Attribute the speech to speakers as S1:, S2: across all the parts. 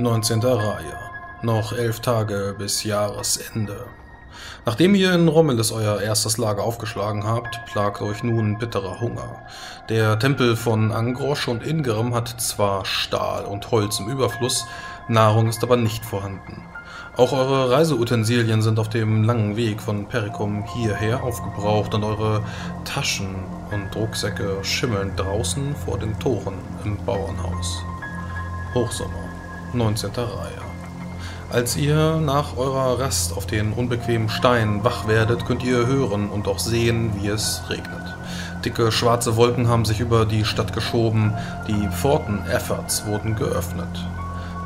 S1: 19. Reihe. Noch elf Tage bis Jahresende. Nachdem ihr in Rommelis euer erstes Lager aufgeschlagen habt, plagt euch nun bitterer Hunger. Der Tempel von Angrosch und Ingerem hat zwar Stahl und Holz im Überfluss, Nahrung ist aber nicht vorhanden. Auch eure Reiseutensilien sind auf dem langen Weg von Perikum hierher aufgebraucht und eure Taschen und Rucksäcke schimmeln draußen vor den Toren im Bauernhaus. Hochsommer, 19. Reihe. Als ihr nach eurer Rast auf den unbequemen Steinen wach werdet, könnt ihr hören und auch sehen, wie es regnet. Dicke schwarze Wolken haben sich über die Stadt geschoben, die Pforten Efforts wurden geöffnet.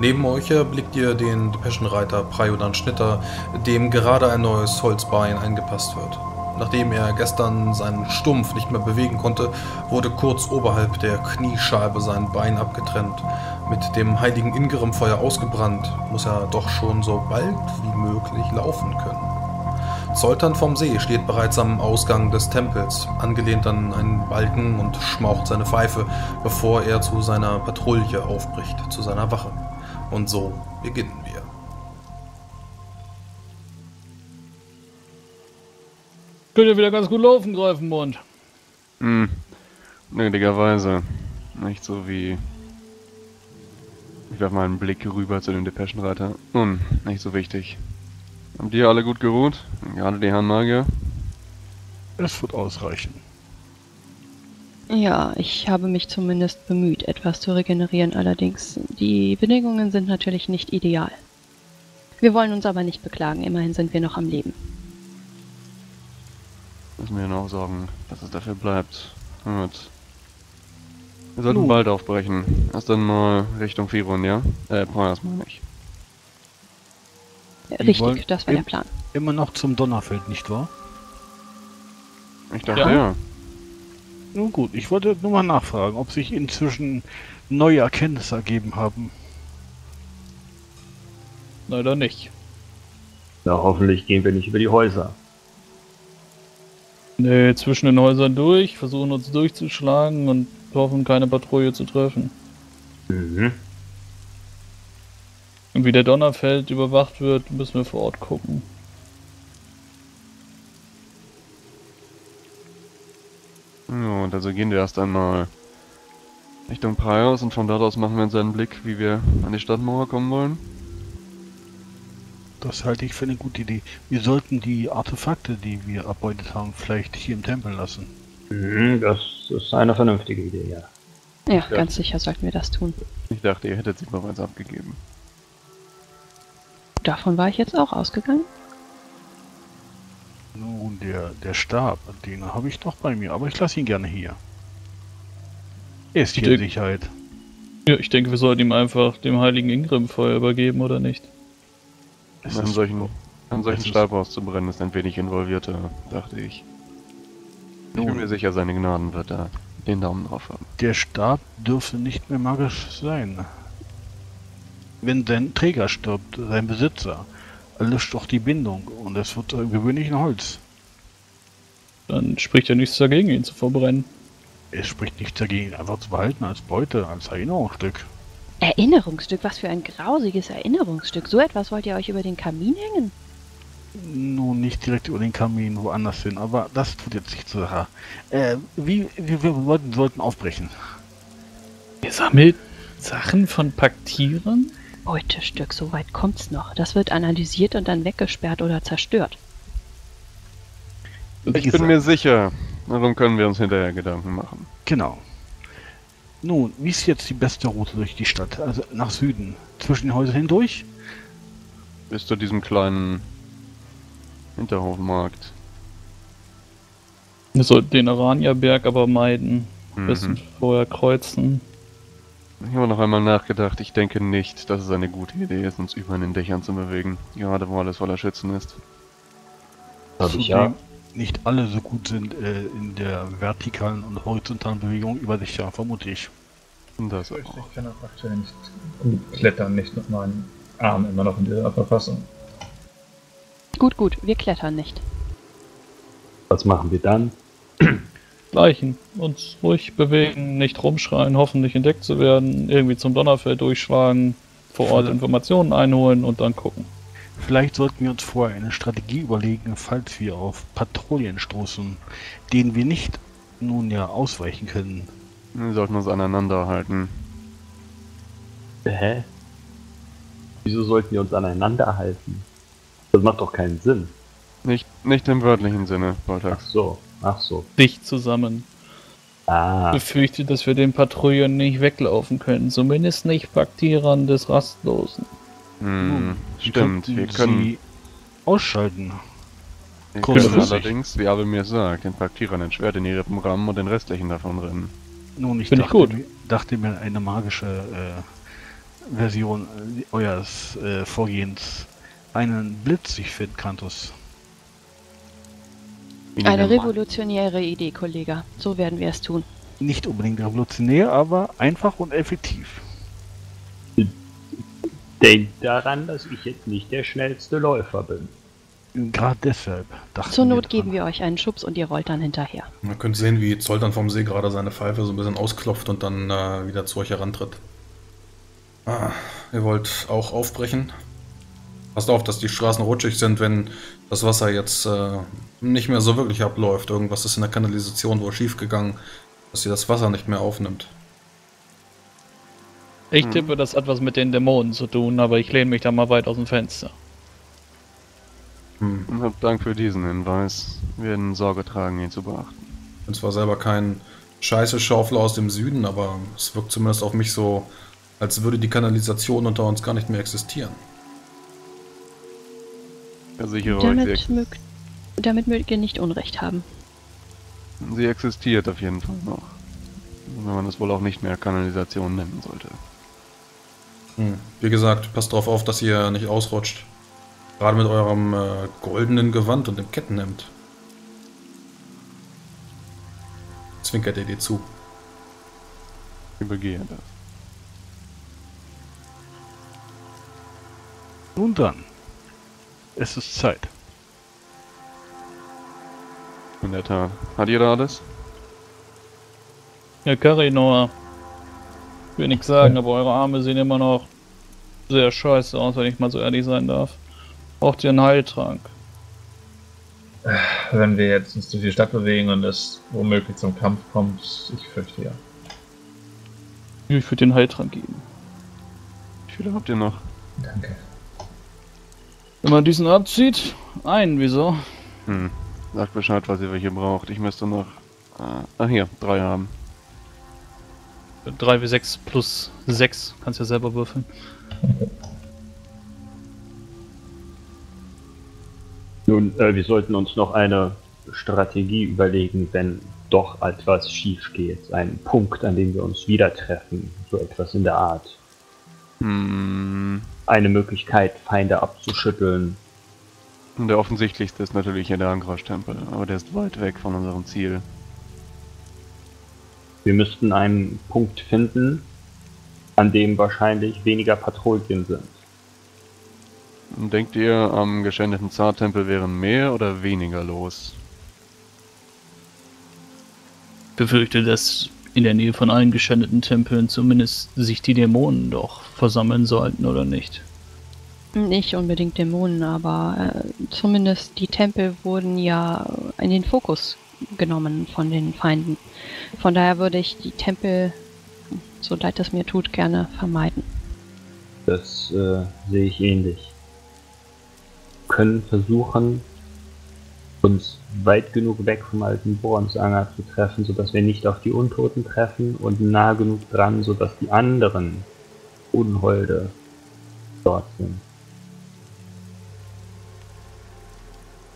S1: Neben euch erblickt ihr den Depeschenreiter Priodan Schnitter, dem gerade ein neues Holzbein eingepasst wird. Nachdem er gestern seinen Stumpf nicht mehr bewegen konnte, wurde kurz oberhalb der Kniescheibe sein Bein abgetrennt. Mit dem heiligen Ingerem-Feuer ausgebrannt, muss er doch schon so bald wie möglich laufen können. Zoltan vom See steht bereits am Ausgang des Tempels, angelehnt an einen Balken und schmaucht seine Pfeife, bevor er zu seiner Patrouille aufbricht, zu seiner Wache. Und so beginnen
S2: Könnte wieder ganz gut laufen, Greifenmund.
S3: Hm, nötigerweise. Nicht so wie... Ich werfe mal einen Blick rüber zu dem Depeschenreiter. Nun, nicht so wichtig. Haben die alle gut geruht? Gerade die Herren Magier?
S4: Es wird ausreichen.
S5: Ja, ich habe mich zumindest bemüht, etwas zu regenerieren. Allerdings, die Bedingungen sind natürlich nicht ideal. Wir wollen uns aber nicht beklagen. Immerhin sind wir noch am Leben.
S3: Müssen wir noch sorgen, dass es dafür bleibt. Gut. Wir sollten
S4: Nun.
S3: bald aufbrechen. Erst dann mal Richtung Firun, ja? Äh, Preuers meine ich.
S5: Richtig,
S4: wollen-
S5: das war der Plan.
S4: Immer noch zum Donnerfeld, nicht wahr?
S3: Ich dachte
S2: Ja.
S3: ja.
S4: Nun gut, ich wollte nur mal nachfragen, ob sich inzwischen neue Erkenntnisse ergeben haben.
S2: Leider nicht.
S6: Na, hoffentlich gehen wir nicht über die Häuser.
S2: Nee, zwischen den Häusern durch, versuchen uns durchzuschlagen und hoffen, keine Patrouille zu treffen.
S6: Mhm.
S2: Und wie der Donnerfeld überwacht wird, müssen wir vor Ort gucken.
S3: Ja, und also gehen wir erst einmal Richtung Praios und von dort aus machen wir uns einen Blick, wie wir an die Stadtmauer kommen wollen.
S4: Das halte ich für eine gute Idee. Wir sollten die Artefakte, die wir erbeutet haben, vielleicht hier im Tempel lassen.
S6: Mhm, das ist eine vernünftige Idee, ja.
S5: Ja, ganz sicher sollten wir das tun.
S3: Ich dachte, ihr hättet sie bereits abgegeben.
S5: Davon war ich jetzt auch ausgegangen.
S4: Nun, der, der Stab, den habe ich noch bei mir, aber ich lasse ihn gerne hier. Er ist hier in. Sicherheit.
S2: Ja, ich denke, wir sollten ihm einfach dem heiligen Ingrim-Feuer übergeben, oder nicht?
S3: An solchen, an solchen
S4: es ist-
S3: Stab auszubrennen ist ein wenig involvierter, dachte ich. Ich bin mir sicher, seine Gnaden wird da den Daumen drauf haben.
S4: Der Stab dürfte nicht mehr magisch sein. Wenn sein Träger stirbt, sein Besitzer, erlischt doch die Bindung und es wird äh, gewöhnlich ein Holz.
S2: Dann spricht ja nichts dagegen, ihn zu verbrennen.
S4: Es spricht nichts dagegen, ihn einfach zu behalten als Beute, als Erinnerungsstück.
S5: Erinnerungsstück, was für ein grausiges Erinnerungsstück. So etwas wollt ihr euch über den Kamin hängen?
S4: Nun nicht direkt über den Kamin, woanders hin, aber das tut jetzt nicht zur Sache. Äh, wie, wie wir wollten, sollten aufbrechen.
S2: Ihr sammelt Sachen von Paktierern?
S5: Beutestück, so weit kommt's noch. Das wird analysiert und dann weggesperrt oder zerstört.
S4: Wie
S3: Ich
S4: gesagt,
S3: bin mir sicher, darum können wir uns hinterher Gedanken machen.
S4: Genau. Nun, wie ist jetzt die beste Route durch die Stadt? Also nach Süden. Zwischen den Häusern hindurch?
S3: Bis zu diesem kleinen Hinterhofmarkt.
S2: Wir sollten den Aranierberg aber meiden.
S3: Mhm.
S2: Bisschen vorher kreuzen.
S3: Ich habe noch einmal nachgedacht. Ich denke nicht, dass es eine gute Idee ist, uns über in den Dächern zu bewegen. Gerade wo alles voller Schützen ist.
S6: Ich ja.
S4: Nicht alle so gut sind äh, in der vertikalen und horizontalen Bewegung über sich, ja, vermute ich.
S3: Das auch.
S7: Ich kann auch aktuell nicht gut klettern, nicht mit meinen Armen immer noch in dieser Verfassung.
S5: Gut, gut, wir klettern nicht.
S6: Was machen wir dann?
S2: Gleichen. Uns ruhig bewegen, nicht rumschreien, hoffen nicht entdeckt zu werden, irgendwie zum Donnerfeld durchschlagen. vor Ort. Informationen einholen und dann gucken.
S4: Vielleicht sollten wir uns vorher eine Strategie überlegen, falls wir auf Patrouillen stoßen, denen wir nicht nun ja ausweichen können.
S3: Wir sollten uns aneinander halten.
S6: Hä? Wieso sollten wir uns aneinander halten? Das macht doch keinen Sinn.
S3: Nicht, nicht im wörtlichen Sinne,
S6: Ach
S3: Voltax.
S6: so, ach so.
S2: Dicht zusammen.
S6: Ah,
S2: Befürchte, dass wir den Patrouillen nicht weglaufen können. Zumindest nicht Paktierern des Rastlosen.
S3: Hm, stimmt, wir können,
S4: sie ausschalten.
S3: wir können allerdings, wie Abel mir sagt, den Paktierern ein Schwert in die Rippen rammen und den restlichen davon rennen.
S4: Nun, ich
S2: Finde ich
S4: dachte,
S2: gut.
S4: mir- dachte mir, eine magische äh, Version äh, eures äh, Vorgehens einen Blitz sich finden, Kantus.
S5: Eine revolutionäre Idee, Kollege. So werden wir es tun.
S4: Nicht unbedingt revolutionär, aber einfach und effektiv.
S6: Denkt daran, dass ich jetzt nicht der schnellste Läufer bin.
S4: Gerade deshalb dachte
S5: Zur
S4: mir
S5: Not
S4: dran.
S5: geben wir euch einen Schubs und ihr rollt dann hinterher.
S1: Man könnte sehen, wie Zoltan vom See gerade seine Pfeife so ein bisschen ausklopft und dann äh, wieder zu euch herantritt. Ah, ihr wollt auch aufbrechen? Passt auf, dass die Straßen rutschig sind, wenn das Wasser jetzt äh, nicht mehr so wirklich abläuft. Irgendwas ist in der Kanalisation wohl schiefgegangen, dass sie das Wasser nicht mehr aufnimmt.
S2: Ich
S3: Hm.
S2: tippe, das hat was mit den Dämonen zu tun, aber ich lehne mich da mal weit aus dem Fenster.
S1: Hm.
S3: Und hab Dank für diesen Hinweis. Wir werden Sorge tragen, ihn zu beachten.
S1: bin zwar selber kein scheiße Schaufler aus dem Süden, aber es wirkt zumindest auf mich so, als würde die Kanalisation unter uns gar nicht mehr existieren.
S3: Versichere euch,
S5: Damit
S3: sie,
S5: mögt, damit mögt ihr nicht Unrecht haben.
S3: sie existiert auf jeden Fall noch. Wenn man es wohl auch nicht mehr Kanalisation nennen sollte.
S1: Hm. Wie gesagt, passt darauf auf, dass ihr nicht ausrutscht. Gerade mit eurem äh, goldenen Gewand und dem Kettenhemd. Zwinkert ihr dir zu.
S3: Ich begehe das.
S4: Nun dann. Es ist Zeit.
S3: In der Tat. Hat jeder alles?
S2: Ja, Karinor. Will nichts sagen, aber eure Arme sehen immer noch sehr scheiße aus, wenn ich mal so ehrlich sein darf. Braucht ihr einen Heiltrank?
S7: Wenn wir jetzt uns durch die Stadt bewegen und es womöglich zum Kampf kommt, ich fürchte ja.
S2: Ich würde den Heiltrank geben.
S3: Wie viele habt ihr noch?
S7: Danke.
S2: Wenn man diesen abzieht, einen, wieso?
S3: Hm. Sagt Bescheid, was ihr welche braucht. Ich müsste noch. Äh, ach hier, drei haben.
S2: 3 wie 6 plus 6. Kannst ja selber würfeln.
S6: Nun, äh, wir sollten uns noch eine Strategie überlegen, wenn doch etwas schief geht. Ein Punkt, an dem wir uns wieder treffen. So etwas in der Art.
S3: Hm.
S6: Eine Möglichkeit, Feinde abzuschütteln.
S3: Und der offensichtlichste ist natürlich hier der Angrasch-Tempel, aber der ist weit weg von unserem Ziel.
S6: Wir müssten einen Punkt finden, an dem wahrscheinlich weniger Patrouillen sind.
S3: Denkt ihr, am geschändeten Zartempel wären mehr oder weniger los?
S2: Befürchte, dass in der Nähe von allen geschändeten Tempeln zumindest sich die Dämonen doch versammeln sollten, oder nicht?
S5: Nicht unbedingt Dämonen, aber äh, zumindest die Tempel wurden ja in den Fokus genommen von den Feinden. Von daher würde ich die Tempel, so leid es mir tut, gerne vermeiden.
S6: Das äh, sehe ich ähnlich. Wir können versuchen, uns weit genug weg vom alten Bohrensanger zu treffen, sodass wir nicht auf die Untoten treffen und nah genug dran, sodass die anderen Unholde dort sind.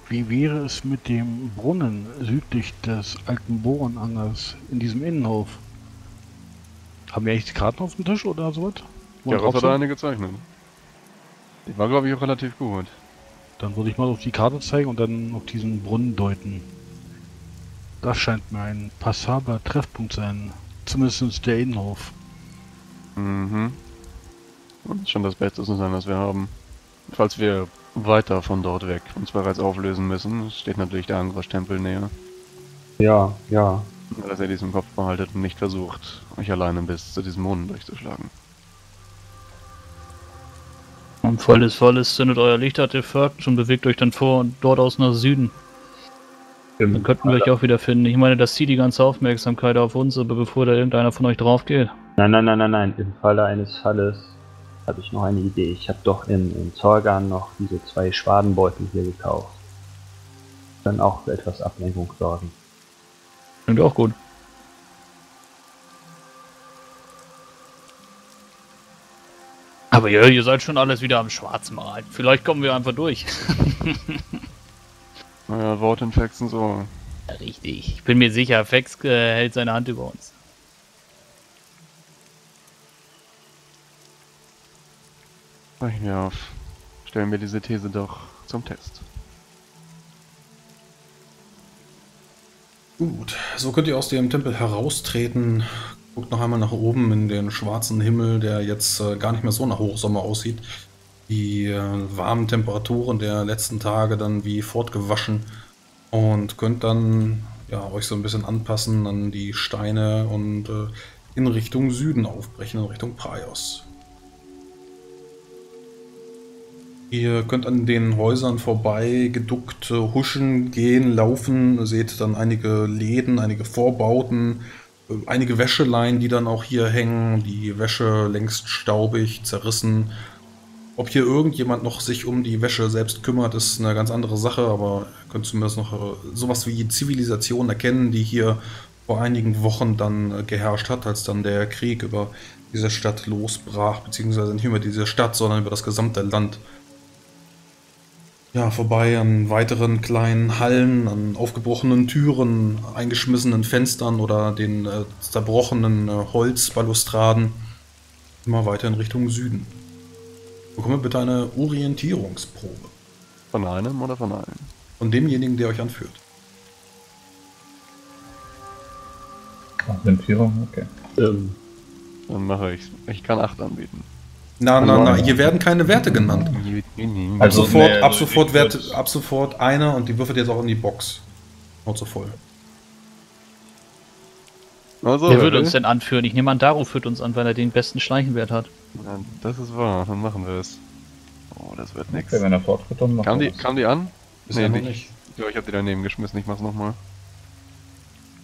S4: Wie wäre es mit dem Brunnen südlich des alten Bohrenangers in diesem Innenhof? Haben wir echt Karten auf dem Tisch oder sowas?
S3: Ja, was hat er eine gezeichnet? Die war, glaube ich, auch relativ gut.
S4: Dann würde ich mal auf die Karte zeigen und dann auf diesen Brunnen deuten. Das scheint mir ein passabler Treffpunkt sein. Zumindest der Innenhof.
S3: Mhm. Und das ist schon das Beste zu sein, was wir haben. Falls wir weiter von dort weg uns bereits auflösen müssen, steht natürlich der Angrasch-Tempel näher.
S6: Ja, ja.
S3: Dass ihr diesen Kopf behaltet und nicht versucht, euch alleine bis zu diesem Monden durchzuschlagen.
S2: Im Fall des Falles zündet euer Lichtartefakt und bewegt euch dann vor und dort aus nach Süden. Dann könnten wir euch auch wieder finden. Ich meine, das zieht die ganze Aufmerksamkeit auf uns, aber bevor da irgendeiner von euch drauf geht.
S6: Nein, nein, nein, nein, nein. Im Falle eines Falles habe ich noch eine Idee. Ich habe doch in, in Zorgan noch diese zwei Schwadenbeutel hier gekauft. Dann auch für etwas Ablenkung sorgen.
S2: Klingt auch gut. Aber ja, ihr seid schon alles wieder am Schwarzmarkt. Vielleicht kommen wir einfach durch.
S3: Naja, Wortinfekten so.
S2: Ja, richtig. Ich bin mir sicher, Fex äh, hält seine Hand über uns.
S3: Brechen wir auf. Stellen wir diese These doch zum Test.
S1: Gut, so könnt ihr aus dem Tempel heraustreten. Guckt noch einmal nach oben in den schwarzen Himmel, der jetzt äh, gar nicht mehr so nach Hochsommer aussieht. Die äh, warmen Temperaturen der letzten Tage dann wie fortgewaschen und könnt dann ja, euch so ein bisschen anpassen an die Steine und äh, in Richtung Süden aufbrechen, in Richtung Praios. Ihr könnt an den Häusern vorbei geduckt huschen, gehen, laufen, seht dann einige Läden, einige Vorbauten, äh, einige Wäscheleien, die dann auch hier hängen, die Wäsche längst staubig, zerrissen. Ob hier irgendjemand noch sich um die Wäsche selbst kümmert, ist eine ganz andere Sache, aber ihr könnt zumindest noch äh, sowas wie Zivilisation erkennen, die hier vor einigen Wochen dann äh, geherrscht hat, als dann der Krieg über diese Stadt losbrach, beziehungsweise nicht über diese Stadt, sondern über das gesamte Land. Ja, vorbei an weiteren kleinen Hallen, an aufgebrochenen Türen, eingeschmissenen Fenstern oder den äh, zerbrochenen äh, Holzbalustraden. Immer weiter in Richtung Süden. Bekomme bitte eine Orientierungsprobe.
S3: Von einem oder von allen?
S1: Von demjenigen, der euch anführt.
S7: Orientierung, okay.
S6: Ähm,
S3: Dann mache ich Ich kann 8 anbieten.
S1: Na, na, na, hier werden keine Werte genannt. Ab
S7: Also,
S1: sofort,
S7: nee,
S1: ab,
S7: also
S1: sofort Werte, ab sofort eine und die würfelt jetzt auch in die Box. Haut so voll.
S3: Also,
S2: Wer würde uns denn anführen? Ich nehme an, Daru führt uns an, weil er den besten Schleichenwert hat.
S3: Ja, das ist wahr, dann machen wir es. Oh, das wird nix.
S7: Okay, wenn er fortschritt, dann machen
S3: Kam
S7: wir
S3: die, kam die an?
S1: Bisher
S3: Nee, nicht. Ja, ich hab die daneben geschmissen, ich mach's nochmal.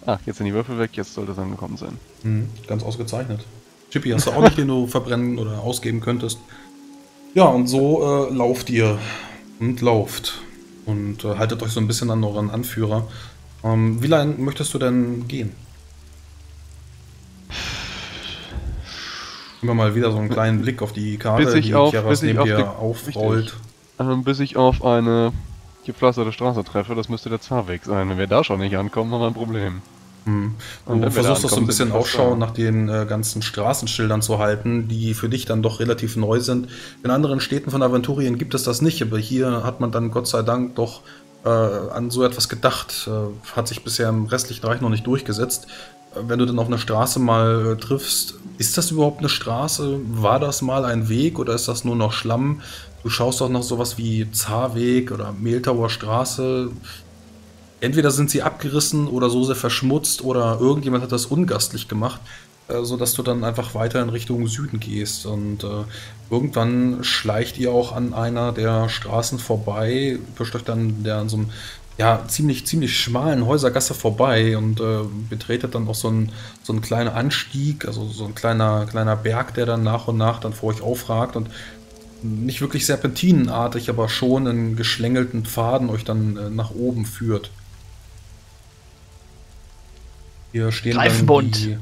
S3: Ah, jetzt sind die Würfel weg, jetzt sollte es angekommen sein.
S1: Mhm, ganz ausgezeichnet. Chippy hast du auch nicht, den du verbrennen oder ausgeben könntest. Ja, und so äh, lauft ihr und lauft. Und äh, haltet euch so ein bisschen an euren Anführer. Ähm, wie lange möchtest du denn gehen? Immer mal wieder so einen kleinen Blick auf die Karte,
S3: Bis ich
S1: die
S3: auf-
S1: Chiaras
S3: bis ich
S1: neben
S3: auf
S1: dir
S3: die-
S1: aufrollt.
S3: Ähm, bis ich auf eine gepflasterte Straße treffe, das müsste der Zahnweg sein. Wenn wir da schon nicht ankommen, haben wir ein Problem.
S1: Hm.
S3: Und
S1: Du versuchst doch so ein bisschen Ausschau nach den äh, ganzen Straßenschildern zu halten, die für dich dann doch relativ neu sind. In anderen Städten von Aventurien gibt es das nicht, aber hier hat man dann Gott sei Dank doch äh, an so etwas gedacht. Äh, hat sich bisher im restlichen Reich noch nicht durchgesetzt. Wenn du dann auf einer Straße mal äh, triffst, ist das überhaupt eine Straße? War das mal ein Weg oder ist das nur noch Schlamm? Du schaust doch nach sowas wie Zahrweg oder Mehltauer Straße. Entweder sind sie abgerissen oder so sehr verschmutzt oder irgendjemand hat das ungastlich gemacht, äh, sodass du dann einfach weiter in Richtung Süden gehst. Und äh, irgendwann schleicht ihr auch an einer der Straßen vorbei, wischt euch dann der an so einem ja, ziemlich, ziemlich schmalen Häusergasse vorbei und äh, betretet dann auch so einen so einen kleinen Anstieg, also so ein kleiner, kleiner Berg, der dann nach und nach dann vor euch aufragt und nicht wirklich serpentinenartig, aber schon in geschlängelten Pfaden euch dann äh, nach oben führt. Hier stehen die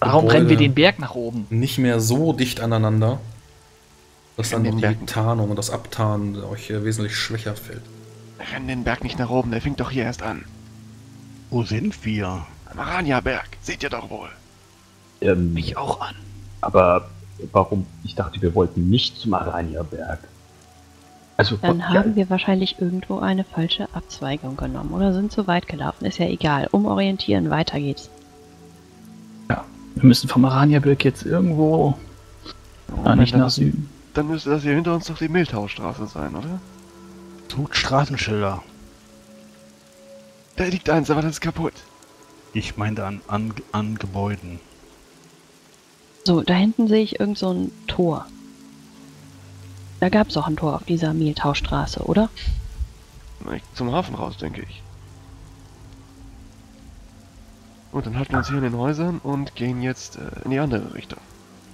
S2: Warum
S1: Gebäude
S2: rennen wir den Berg nach oben?
S1: nicht mehr so dicht aneinander, dass dann die
S3: Berg-
S1: Tarnung und das Abtarnen euch äh, wesentlich schwächer fällt.
S3: Renn den Berg nicht nach oben, der fängt doch hier erst an.
S4: Wo sind wir?
S3: Am Arania-Berg, seht ihr doch wohl.
S6: ähm,
S2: Mich auch an.
S6: aber warum? Ich dachte, wir wollten nicht zum Arania-Berg. Also,
S5: Dann
S6: ja,
S5: haben wir wahrscheinlich irgendwo eine falsche Abzweigung genommen oder sind zu weit gelaufen. Ist ja egal. Umorientieren, weiter geht's.
S2: Wir müssen vom Arania-Berg jetzt irgendwo. Ah, nicht nach Süden.
S3: dann müsste das hier hinter uns doch die Mehltaustraße sein, oder?
S4: Sucht Straßenschilder.
S3: Da liegt eins, aber das ist kaputt.
S4: Ich meinte an, an, an Gebäuden.
S5: So, da hinten sehe ich irgend so ein Tor. Da gab es auch ein Tor auf dieser Mehltaustraße, oder?
S3: Ich- Zum Hafen raus, denke ich. Gut, dann halten wir uns hier in den Häusern und gehen jetzt äh, in die andere Richtung.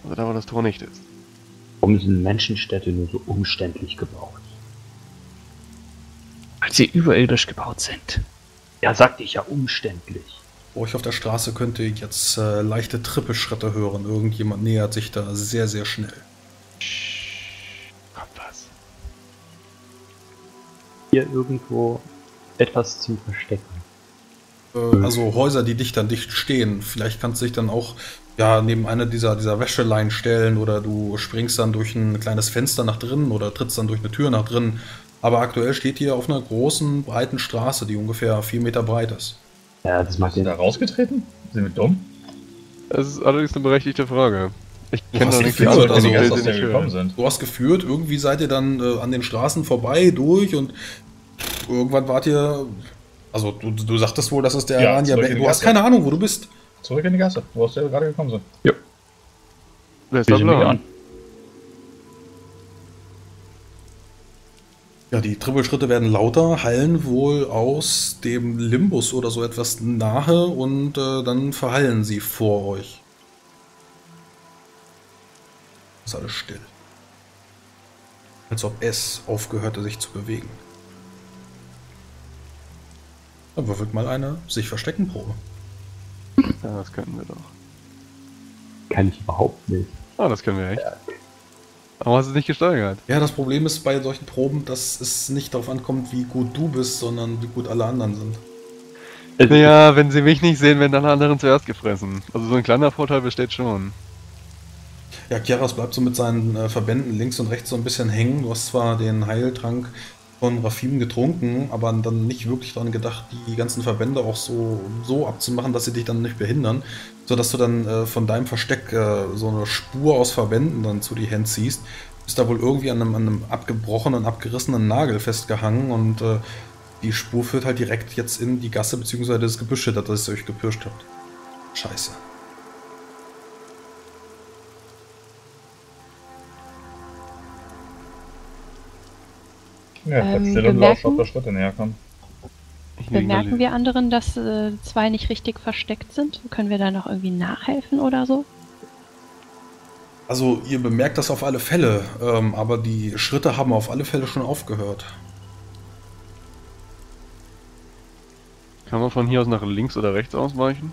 S3: Also da, wo das Tor nicht ist.
S6: Warum sind Menschenstädte nur so umständlich gebaut?
S2: Weil sie überirdisch gebaut sind.
S6: Ja, sagte ich ja umständlich.
S1: Bei euch auf der Straße könnt ihr jetzt äh, leichte Trippelschritte hören. Irgendjemand nähert sich da sehr, sehr schnell.
S6: Hier irgendwo etwas zum Verstecken.
S1: Äh, also Häuser, die dicht an dicht stehen. Vielleicht kannst du dich dann auch ja, neben eine dieser, dieser Wäscheleien stellen oder du springst dann durch ein kleines Fenster nach drinnen oder trittst dann durch eine Tür nach drinnen. Aber aktuell steht ihr auf einer großen, breiten Straße, die ungefähr vier Meter breit ist.
S6: Ja, das macht den.
S7: da rausgetreten? Sind wir dumm?
S3: Das ist allerdings eine berechtigte Frage. Ich
S1: Du
S3: kenne
S1: hast
S3: da nicht die
S1: also-
S3: will
S7: aus
S3: nicht
S7: wir gekommen sind.
S1: Du hast geführt, irgendwie seid ihr dann äh, an den Straßen vorbei durch und irgendwann wart ihr. Also du, du sagtest wohl, das ist der
S7: Ja,
S1: Arania Du hast keine Ahnung, wo du bist.
S7: Zurück in die Gasse, wo wir gerade gekommen sind.
S3: Wer ist da
S2: an.
S1: Ja, die Trippelschritte werden lauter, hallen wohl aus dem Limbus oder so etwas nahe und äh, dann verhallen sie vor euch. Ist alles still. Als ob es aufgehörte, sich zu bewegen. Dann würfelt mal eine sich verstecken Probe.
S3: Ja, das können wir doch.
S6: Kann ich überhaupt nicht.
S3: Ah, das können wir echt. Aber hast du es nicht gesteigert?
S1: Ja, das Problem ist bei solchen Proben, dass es nicht darauf ankommt, wie gut du bist, sondern wie gut alle anderen sind.
S6: Also,
S3: Ja, wenn sie mich nicht sehen, werden alle anderen zuerst gefressen. Also so ein kleiner Vorteil besteht schon.
S1: Ja, Kiaras bleibt so mit seinen äh, Verbänden links und rechts so ein bisschen hängen. Du hast zwar den Heiltrank von Rafim getrunken, aber dann nicht wirklich daran gedacht, die ganzen Verbände auch so, so abzumachen, dass sie dich dann nicht behindern, sodass du dann äh, von deinem Versteck äh, so eine Spur aus Verbänden dann zu dir hinziehst. Bist da wohl irgendwie an einem, an einem abgebrochenen, abgerissenen Nagel festgehangen und äh, die Spur führt halt direkt jetzt in die Gasse bzw. das Gebüsch, das ihr euch gepirscht habt. Scheiße.
S7: Ja,
S5: Ähm, bemerken-
S7: näher kommen.
S3: Ich
S5: Bemerken wir anderen, dass äh, zwei nicht richtig versteckt sind? Können wir da noch irgendwie nachhelfen oder so?
S1: Also ihr bemerkt das auf alle Fälle, ähm, aber die Schritte haben auf alle Fälle schon aufgehört.
S3: Kann man von hier aus nach links oder rechts ausweichen?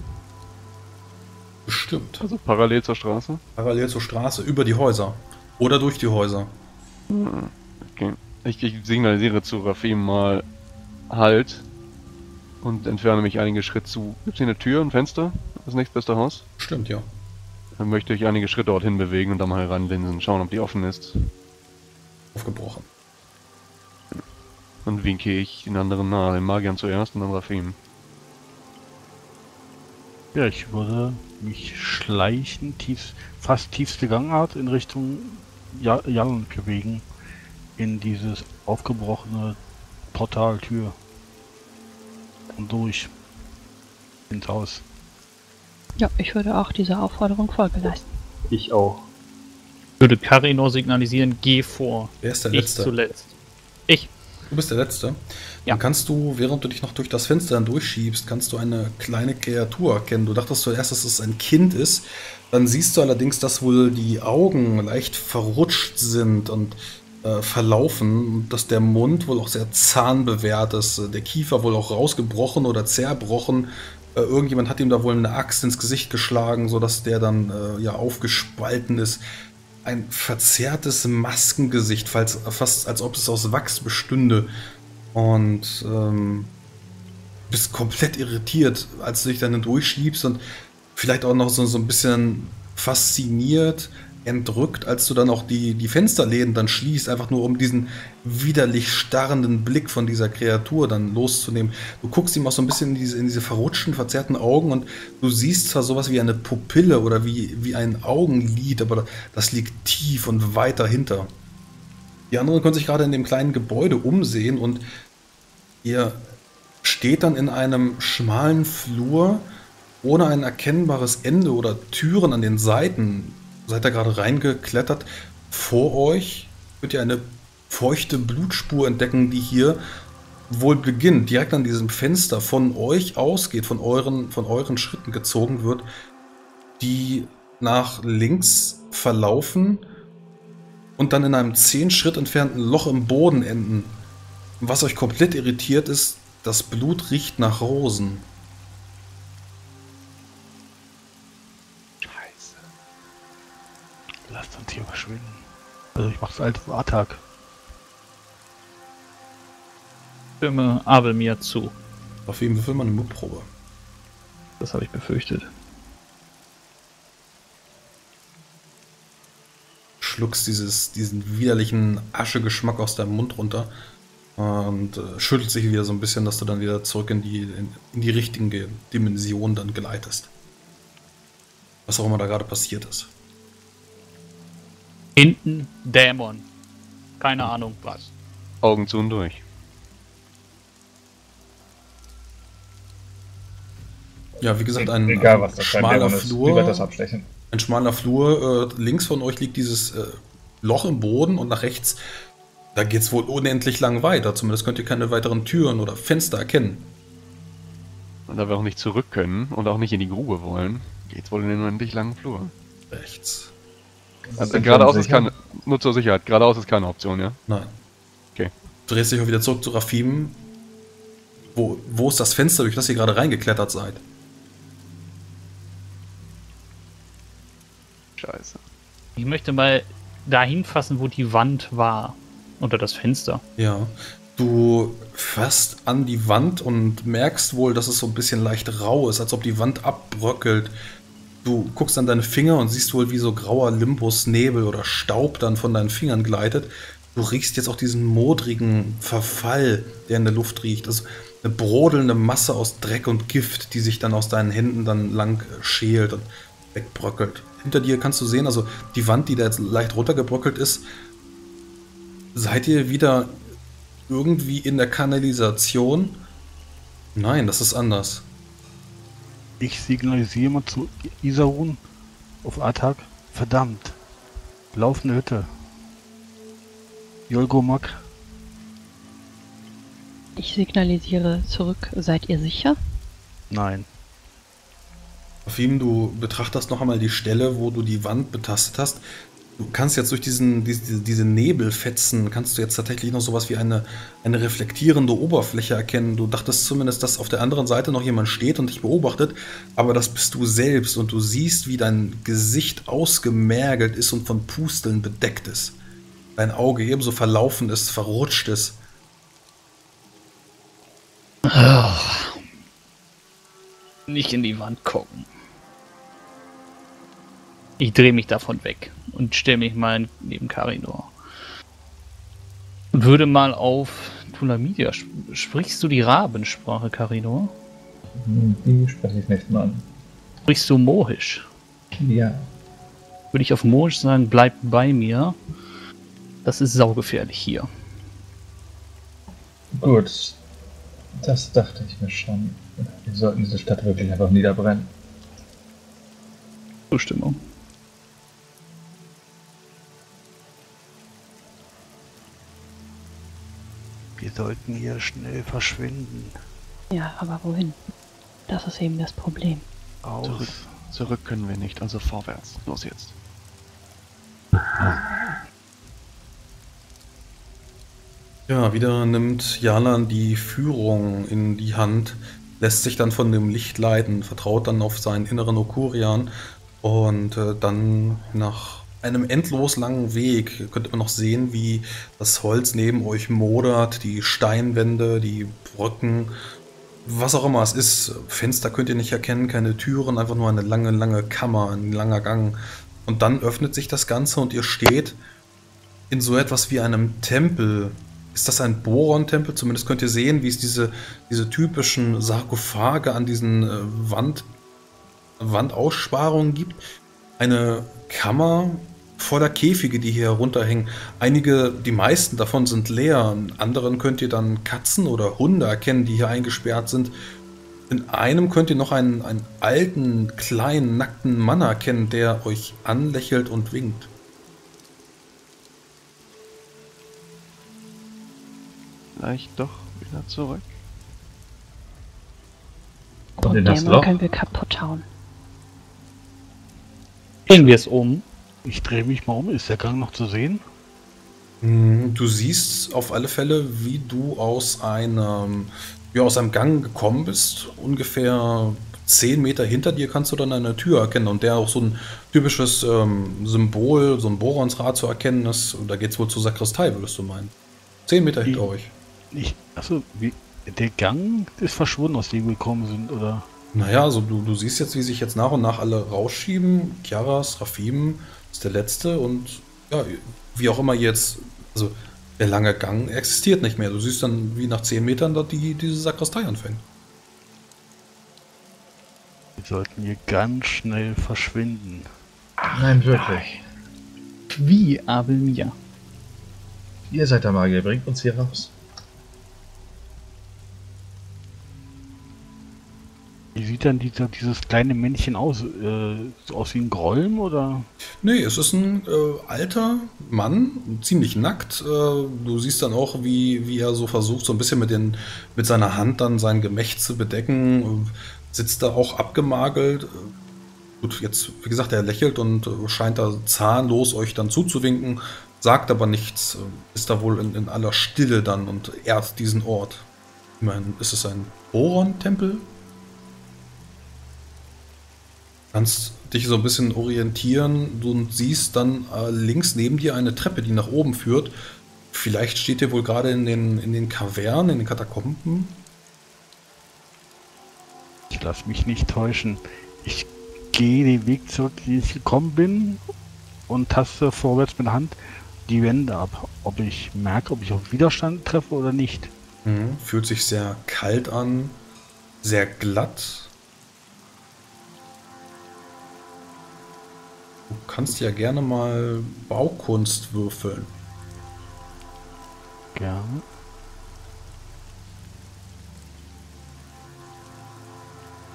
S1: Bestimmt.
S3: Also parallel zur Straße?
S1: Parallel zur Straße, über die Häuser. Oder durch die Häuser.
S3: Okay. Ich, ich signalisiere zu Rafim mal Halt und entferne mich einige Schritte zu. Gibt es hier eine Tür, ein Fenster? Das nächstbeste Haus?
S1: Stimmt, ja.
S3: Dann möchte ich einige Schritte dorthin bewegen und dann mal heranlinsen, schauen, ob die offen ist.
S1: Aufgebrochen.
S3: Dann winke ich den anderen nahe, den Magiern zuerst und dann Rafim.
S4: Ja, ich würde mich schleichen, tief, fast tiefste Gangart in Richtung ja Jallen bewegen. In dieses aufgebrochene Portaltür. Und durch. Ins Haus.
S5: Ja, ich würde auch dieser Aufforderung Folge leisten.
S6: Ich auch.
S2: Ich würde Karinor signalisieren, geh vor.
S1: Wer ist der
S2: Ich
S1: Letzte?
S2: zuletzt. Ich.
S1: Du bist der Letzte.
S2: Ja.
S1: Dann kannst du, während du dich noch durch das Fenster dann durchschiebst, kannst du eine kleine Kreatur erkennen. Du dachtest zuerst, dass es ein Kind ist. Dann siehst du allerdings, dass wohl die Augen leicht verrutscht sind und äh, verlaufen. Dass der Mund wohl auch sehr zahnbewehrt ist. Der Kiefer wohl auch rausgebrochen oder zerbrochen. Äh, irgendjemand hat ihm da wohl eine Axt ins Gesicht geschlagen, sodass der dann äh, ja aufgespalten ist. Ein verzerrtes Maskengesicht, falls, fast als ob es aus Wachs bestünde. Und ähm, bist komplett irritiert, als du dich dann durchschiebst und vielleicht auch noch so, so ein bisschen fasziniert, entrückt, als du dann auch die, die Fensterläden dann schließt, einfach nur um diesen widerlich starrenden Blick von dieser Kreatur dann loszunehmen. Du guckst ihm auch so ein bisschen in diese, in diese verrutschten, verzerrten Augen und du siehst zwar sowas wie eine Pupille oder wie, wie ein Augenlid, aber das liegt tief und weit dahinter. Die anderen können sich gerade in dem kleinen Gebäude umsehen und ihr steht dann in einem schmalen Flur ohne ein erkennbares Ende oder Türen an den Seiten. Seid ihr gerade reingeklettert? Vor euch könnt ihr eine feuchte Blutspur entdecken, die hier wohl beginnt, direkt an diesem Fenster von euch ausgeht, von euren, von euren Schritten gezogen wird, die nach links verlaufen und dann in einem 10 Schritt entfernten Loch im Boden enden. Was euch komplett irritiert ist, das Blut riecht nach Rosen.
S4: Verschwinden. Also ich mach's alte Attack.
S2: Stimme Abel mir zu.
S1: Auf jeden Fall mal eine Mutprobe.
S2: Das habe ich befürchtet.
S1: Schluckst dieses, diesen widerlichen Aschegeschmack aus deinem Mund runter und äh, schüttelt sich wieder so ein bisschen, dass du dann wieder zurück in die, in, in die richtige Dimension dann geleitest. Was auch immer da gerade passiert ist.
S2: Hinten Dämon. Keine Ahnung was.
S3: Augen zu und durch.
S1: Ja, wie gesagt, ein,
S7: Egal, was
S1: ein
S7: das
S1: schmaler
S7: ist. Wie das
S1: Flur.
S7: abstechen?
S1: Ein schmaler Flur. Äh, links von euch liegt dieses äh, Loch im Boden und nach rechts, da geht es wohl unendlich lang weiter. Zumindest könnt ihr keine weiteren Türen oder Fenster erkennen.
S3: Und da wir auch nicht zurück können und auch nicht in die Grube wollen, geht's wohl in den unendlich langen Flur.
S1: Rechts.
S3: Also geradeaus ist keine, nur zur Sicherheit, geradeaus ist keine Option, ja?
S1: Nein.
S3: Okay.
S1: Du drehst dich auch wieder zurück zu Rafim. Wo, wo ist das Fenster, durch das ihr gerade reingeklettert seid?
S3: Scheiße.
S2: Ich möchte mal dahin fassen, wo die Wand war. Unter das Fenster.
S1: Ja. Du fasst an die Wand und merkst wohl, dass es so ein bisschen leicht rau ist, als ob die Wand abbröckelt. Du guckst an deine Finger und siehst wohl, wie so grauer Limbus, Nebel oder Staub dann von deinen Fingern gleitet. Du riechst jetzt auch diesen modrigen Verfall, der in der Luft riecht. Also eine brodelnde Masse aus Dreck und Gift, die sich dann aus deinen Händen dann lang schält und wegbröckelt. Hinter dir kannst du sehen, also die Wand, die da jetzt leicht runtergebröckelt ist, seid ihr wieder irgendwie in der Kanalisation? Nein, das ist anders.
S4: Ich signalisiere mal zu Isarun auf Attack. Verdammt. Laufende Hütte. Jolgomak.
S5: Ich signalisiere zurück. Seid ihr sicher?
S4: Nein.
S1: Afim, du betrachtest noch einmal die Stelle, wo du die Wand betastet hast. Du kannst jetzt durch diesen, diese, diese Nebelfetzen, kannst du jetzt tatsächlich noch sowas wie eine, eine reflektierende Oberfläche erkennen. Du dachtest zumindest, dass auf der anderen Seite noch jemand steht und dich beobachtet, aber das bist du selbst und du siehst, wie dein Gesicht ausgemergelt ist und von Pusteln bedeckt ist. Dein Auge ebenso verlaufen ist, verrutscht ist.
S2: Nicht in die Wand gucken. Ich drehe mich davon weg und stelle mich mal neben Karinor. Und würde mal auf Tulamidia. sp- Sprichst du die Rabensprache, Karinor?
S7: Hm, Die spreche ich nicht mal an.
S2: Sprichst du Mohisch?
S7: Ja.
S2: Würde ich auf Mohisch sagen, bleib bei mir. Das ist saugefährlich hier.
S7: Gut. Das dachte ich mir schon. Wir sollten diese Stadt wirklich einfach niederbrennen.
S2: Zustimmung.
S4: Wir sollten hier schnell verschwinden.
S5: Ja, aber wohin? Das ist eben das Problem.
S4: Aus.
S3: Zurück. Zurück können wir nicht, also vorwärts. Los jetzt.
S1: Ja, wieder nimmt Jalan die Führung in die Hand, lässt sich dann von dem Licht leiten, vertraut dann auf seinen inneren Okurian und äh, dann nach einem endlos langen Weg könnt man noch sehen, wie das Holz neben euch modert, die Steinwände, die Brücken, was auch immer es ist. Fenster könnt ihr nicht erkennen, keine Türen, einfach nur eine lange, lange Kammer, ein langer Gang. Und dann öffnet sich das Ganze und ihr steht in so etwas wie einem Tempel. Ist das ein Boron-Tempel? Zumindest könnt ihr sehen, wie es diese, diese typischen Sarkophage an diesen äh, Wand, Wandaussparungen gibt. Eine Kammer voller Käfige, die hier herunterhängen. Einige, die meisten davon sind leer. In anderen könnt ihr dann Katzen oder Hunde erkennen, die hier eingesperrt sind. In einem könnt ihr noch einen, einen alten, kleinen, nackten Mann erkennen, der euch anlächelt und winkt.
S3: vielleicht doch wieder zurück.
S7: Und in das Loch?
S5: können wir kaputt hauen.
S2: Drehen wir es um.
S4: Ich drehe mich mal um. Ist der Gang noch zu sehen?
S1: Hm, Du siehst auf alle Fälle, wie du aus einem, ja, aus einem Gang gekommen bist. Ungefähr 10 Meter hinter dir kannst du dann eine Tür erkennen und der auch so ein typisches ähm, Symbol, so ein Boronsrad zu erkennen ist. Und da geht es wohl zur Sakristei, würdest du meinen. 10 Meter hinter euch.
S4: Ich, achso, wie, der Gang ist verschwunden, aus dem wir gekommen sind, oder?
S1: Naja, also du, du siehst jetzt, wie sich jetzt nach und nach alle rausschieben. Chiaras, Rafim ist der letzte und ja, wie auch immer jetzt, also der lange Gang existiert nicht mehr. Du siehst dann, wie nach 10 Metern dort die, diese Sakristei anfängt.
S4: Wir sollten hier ganz schnell verschwinden.
S7: Nein, wirklich.
S2: Wie Abel Mia.
S7: Ihr seid der Magier, bringt uns hier raus.
S4: Wie sieht dann dieser, dieses kleine Männchen aus? Äh, so aus wie ein Grolm oder?
S1: Nee, es ist ein äh, alter Mann, ziemlich nackt. Äh, du siehst dann auch, wie, wie er so versucht, so ein bisschen mit, den, mit seiner Hand dann sein Gemächt zu bedecken. Äh, sitzt da auch abgemagelt. Äh, gut, jetzt, wie gesagt, er lächelt und äh, scheint da zahnlos euch dann zuzuwinken, sagt aber nichts. Ist da wohl in, in aller Stille dann und ehrt diesen Ort. Immerhin ist es ein Boron-Tempel. Kannst dich so ein bisschen orientieren. Du siehst dann äh, links neben dir eine Treppe, die nach oben führt. Vielleicht steht ihr wohl gerade in den, in den Kavernen, in den Katakomben.
S4: Ich lasse mich nicht täuschen. Ich gehe den Weg zurück, den ich gekommen bin und taste vorwärts mit der Hand die Wände ab. Ob ich merke, ob ich auf Widerstand treffe oder nicht.
S1: Mhm. Fühlt sich sehr kalt an, sehr glatt. Du kannst ja gerne mal Baukunst würfeln.
S4: Gerne.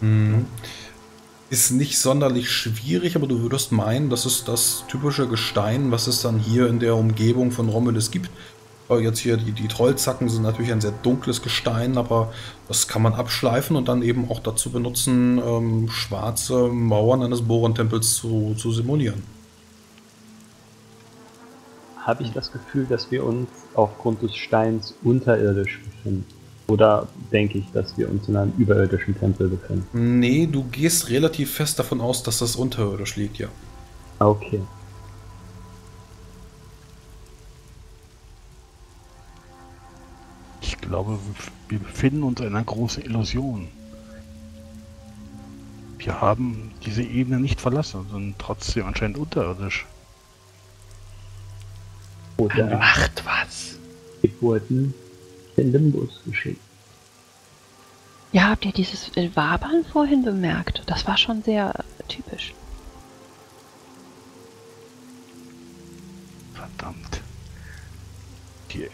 S1: Mhm. Ist nicht sonderlich schwierig, aber du würdest meinen, das ist das typische Gestein, was es dann hier in der Umgebung von Romulus gibt. Äh, Jetzt hier die, die Trollzacken sind natürlich ein sehr dunkles Gestein, aber das kann man abschleifen und dann eben auch dazu benutzen, ähm, schwarze Mauern eines Bohrentempels zu, zu simulieren.
S6: Habe ich das Gefühl, dass wir uns aufgrund des Steins unterirdisch befinden? Oder denke ich, dass wir uns in einem überirdischen Tempel befinden?
S1: Nee, du gehst relativ fest davon aus, dass das unterirdisch liegt, ja.
S6: Okay.
S4: Glaube, wir befinden uns in einer großen Illusion. Wir haben diese Ebene nicht verlassen, sind trotzdem anscheinend unterirdisch.
S6: Oder
S2: Macht was.
S6: wir wurden in Limbus geschickt.
S5: Ja, habt ihr dieses Wabern vorhin bemerkt? Das war schon sehr typisch.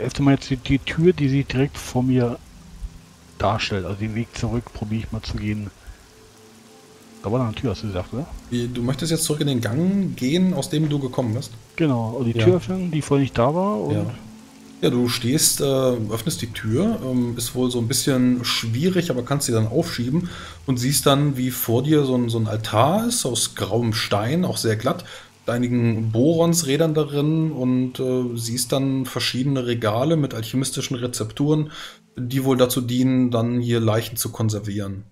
S4: Erste Mal jetzt die, die Tür, die sich direkt vor mir darstellt. Also den Weg zurück probiere ich mal zu gehen. Da war noch eine Tür, hast du gesagt, oder?
S1: Du möchtest jetzt zurück in den Gang gehen, aus dem du gekommen bist?
S4: Genau, und die
S1: Ja.
S4: Tür öffnen, die vorher nicht da war.
S1: Ja. Ja, du stehst, äh, öffnest die Tür, ähm, ist wohl so ein bisschen schwierig, aber kannst sie dann aufschieben und siehst dann, wie vor dir so ein, so ein Altar ist aus grauem Stein, auch sehr glatt, einigen Boronsrädern darin und äh, siehst dann verschiedene Regale mit alchemistischen Rezepturen, die wohl dazu dienen, dann hier Leichen zu konservieren.